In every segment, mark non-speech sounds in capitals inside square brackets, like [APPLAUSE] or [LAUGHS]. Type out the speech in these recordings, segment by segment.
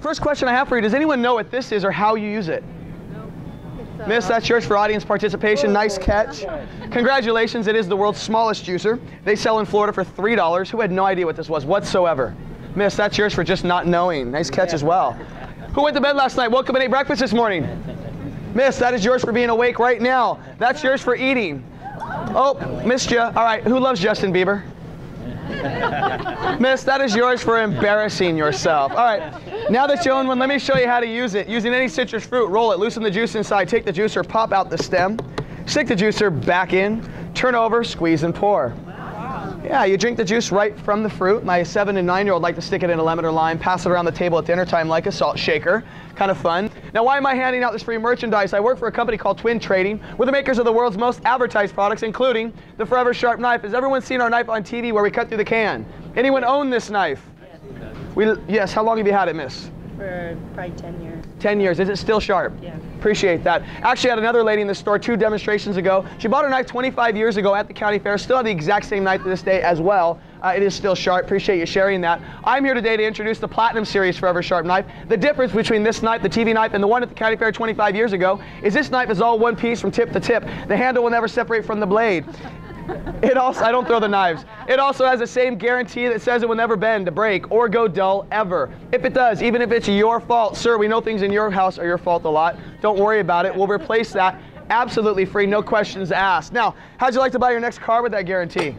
First question I have for you, does anyone know what this is or how you use it? Miss, that's yours for audience participation. Nice oh. catch. Congratulations, it is the world's smallest juicer. They sell in Florida for $3. Who had no idea what this was whatsoever? Miss, that's yours for just not knowing. Nice catch as well. Who went to bed last night? Woke up and ate breakfast this morning? Miss, that is yours for being awake right now. That's yours for eating. Oh, missed you. All right, who loves Justin Bieber? [LAUGHS] Miss, that is yours for embarrassing yourself. All right, now that you own one, let me show you how to use it. Using any citrus fruit, roll it, loosen the juice inside, take the juicer, pop out the stem, stick the juicer back in, turn over, squeeze and pour. Yeah, you drink the juice right from the fruit. My seven and nine year old like to stick it in a lemon or lime, pass it around the table at dinner time like a salt shaker. Kind of fun. Now, why am I handing out this free merchandise? I work for a company called Twin Trading. We're the makers of the world's most advertised products, including the Forever Sharp knife. Has everyone seen our knife on TV where we cut through the can? Anyone own this knife? We, yes, how long have you had it, miss? For probably 10 years. 10 years. Is it still sharp? Yeah. Appreciate that. Actually, I had another lady in the store two demonstrations ago. She bought her knife 25 years ago at the county fair. Still have the exact same knife to this day as well. Uh, it is still sharp. Appreciate you sharing that. I'm here today to introduce the Platinum Series Forever Sharp knife. The difference between this knife, the TV knife, and the one at the county fair 25 years ago is this knife is all one piece from tip to tip. The handle will never separate from the blade. It also, I don't throw the knives. It also has the same guarantee that says it will never bend, to break, or go dull ever. If it does, even if it's your fault, sir, we know things in your house are your fault a lot. Don't worry about it. We'll replace that absolutely free, no questions asked. Now, how'd you like to buy your next car with that guarantee?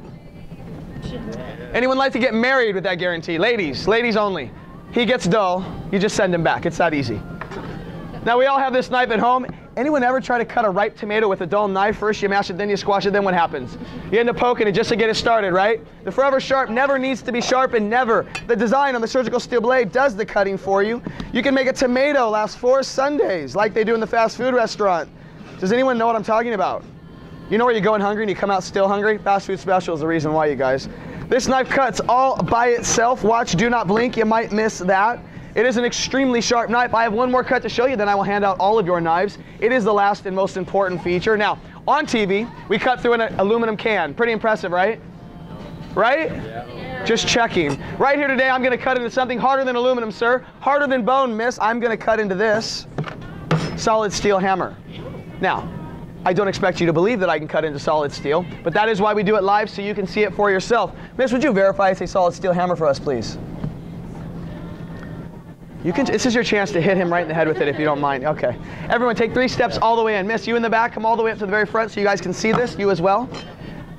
Anyone like to get married with that guarantee? Ladies, ladies only. He gets dull, you just send him back. It's that easy. Now we all have this knife at home. Anyone ever try to cut a ripe tomato with a dull knife? First you mash it, then you squash it, then what happens? You end up poking it just to get it started, right? The Forever Sharp never needs to be sharpened, never. The design on the surgical steel blade does the cutting for you. You can make a tomato last four Sundays, like they do in the fast food restaurant. Does anyone know what I'm talking about? You know where you're going hungry and you come out still hungry? Fast food special is the reason why, you guys. This knife cuts all by itself. Watch, do not blink, you might miss that. It is an extremely sharp knife. I have one more cut to show you, then I will hand out all of your knives. It is the last and most important feature. Now, on TV, we cut through an aluminum can. Pretty impressive, right? Right? Yeah. Just checking. Right here today, I'm going to cut into something harder than aluminum, sir. Harder than bone, miss. I'm going to cut into this solid steel hammer. Now, I don't expect you to believe that I can cut into solid steel, but that is why we do it live so you can see it for yourself. Miss, would you verify it's a solid steel hammer for us, please? You can, this is your chance to hit him right in the head with it if you don't mind. Okay. Everyone take three steps all the way in. Miss, you in the back, come all the way up to the very front so you guys can see this, you as well.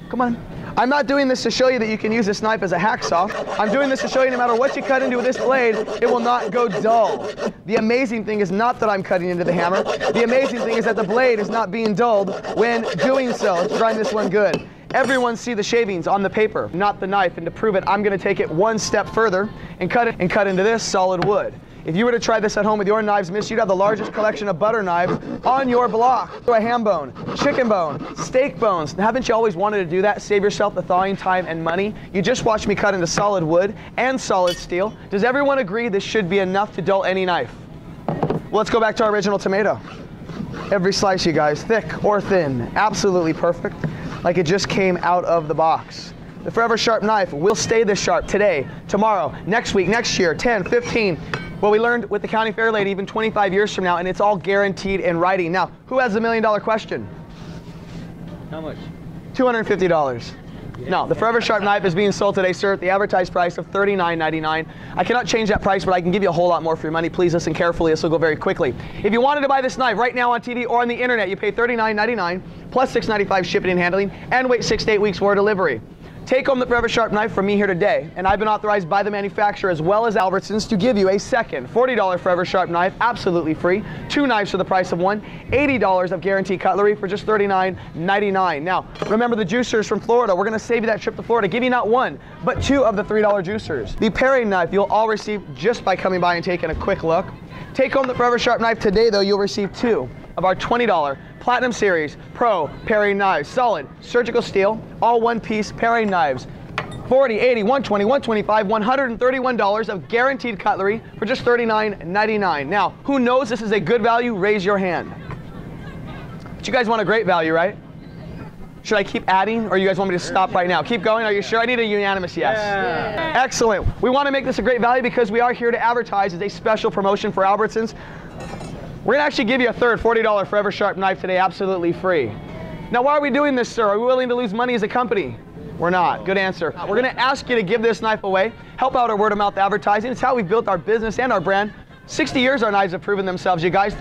Come on. I'm not doing this to show you that you can use this knife as a hacksaw. I'm doing this to show you no matter what you cut into with this blade, it will not go dull. The amazing thing is not that I'm cutting into the hammer. The amazing thing is that the blade is not being dulled when doing so. Let's grind this one good. Everyone see the shavings on the paper, not the knife. And to prove it, I'm going to take it one step further and cut it and cut into this solid wood. If you were to try this at home with your knives, miss, you'd have the largest collection of butter knives on your block. A ham bone, chicken bone, steak bones. Haven't you always wanted to do that? Save yourself the thawing time and money. You just watched me cut into solid wood and solid steel. Does everyone agree this should be enough to dull any knife? Well, let's go back to our original tomato. Every slice, you guys, thick or thin, absolutely perfect, like it just came out of the box. The Forever Sharp knife will stay this sharp today, tomorrow, next week, next year, 10, 15, well, we learned with the county fair lady even 25 years from now, and it's all guaranteed in writing. Now, who has the million dollar question? How much? $250. No, the Forever Sharp knife is being sold today, sir, at the advertised price of $39.99. I cannot change that price, but I can give you a whole lot more for your money. Please listen carefully. This will go very quickly. If you wanted to buy this knife right now on TV or on the internet, you pay $39.99 plus $6.95 shipping and handling, and wait six to eight weeks for delivery. Take home the Forever Sharp knife from me here today, and I've been authorized by the manufacturer as well as Albertsons to give you a second $40 Forever Sharp knife, absolutely free, two knives for the price of one, $80 of guaranteed cutlery for just $39.99. Now, remember the juicers from Florida. We're going to save you that trip to Florida, give you not one, but two of the $3 juicers. The paring knife you'll all receive just by coming by and taking a quick look. Take home the Forever Sharp knife today, though, you'll receive two of our $20 Platinum Series Pro paring knives. Solid surgical steel, all one piece paring knives. 40, 80, 120, 125, $131 of guaranteed cutlery for just $39.99. Now, who knows this is a good value? Raise your hand. But you guys want a great value, right? Should I keep adding, or you guys want me to stop right now? Keep going. Are you sure? I need a unanimous yes. Excellent. We want to make this a great value because we are here to advertise as a special promotion for Albertsons. We're gonna actually give you a third $40 Forever Sharp knife today, absolutely free. Now, why are we doing this, sir? Are we willing to lose money as a company? We're not. Good answer. We're gonna ask you to give this knife away, help out our word of mouth advertising. It's how we've built our business and our brand. 60 years our knives have proven themselves, you guys.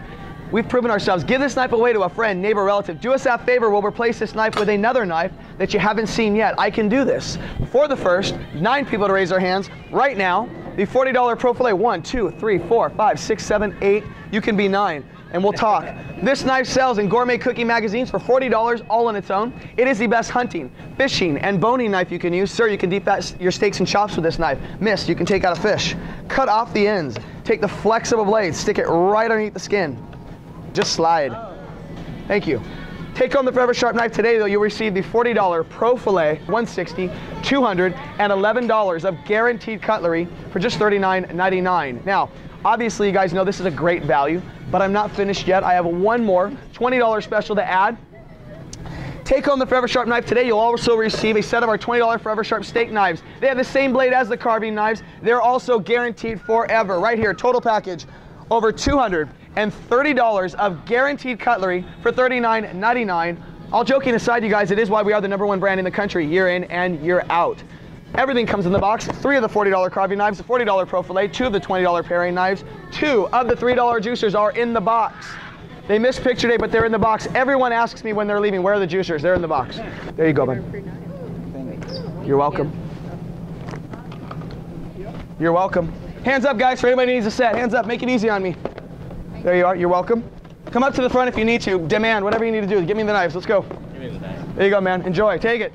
We've proven ourselves. Give this knife away to a friend, neighbor, relative. Do us that favor. We'll replace this knife with another knife that you haven't seen yet. I can do this. For the first nine people to raise their hands right now, the $40 Pro Filet. One, two, three, four, five, six, seven, eight. You can be nine. And we'll talk. This knife sells in gourmet cookie magazines for $40 all on its own. It is the best hunting, fishing, and boning knife you can use. Sir, you can deep fat your steaks and chops with this knife. Miss, you can take out a fish. Cut off the ends. Take the flexible blade, stick it right underneath the skin. Just slide. Thank you. Take home the Forever Sharp knife today, though. You'll receive the $40 Pro Filet 160, $211 of guaranteed cutlery for just $39.99. Now, obviously, you guys know this is a great value, but I'm not finished yet. I have one more $20 special to add. Take home the Forever Sharp knife today. You'll also receive a set of our $20 Forever Sharp steak knives. They have the same blade as the carving knives. They're also guaranteed forever. Right here, total package, over $230 of guaranteed cutlery for $39.99. All joking aside, you guys, it is why we are the number one brand in the country, year in and year out. Everything comes in the box. Three of the $40 carving knives, the $40 Pro Filet, two of the $20 paring knives, two of the $3 juicers are in the box. They missed picture day, but they're in the box. Everyone asks me when they're leaving, where are the juicers? They're in the box. There you go, man. You're welcome. You're welcome. Hands up, guys, for anybody who needs a set. Hands up, make it easy on me. There you are, you're welcome. Come up to the front if you need to. Demand, whatever you need to do. Give me the knives, let's go. Give me the knife. There you go, man. Enjoy, take it.